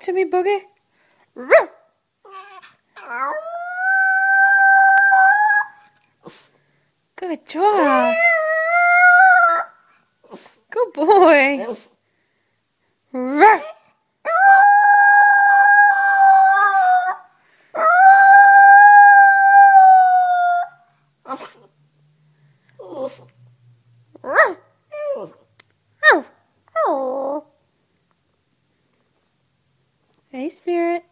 To me, Boogie. Good job. Good boy. Hey, Spirit.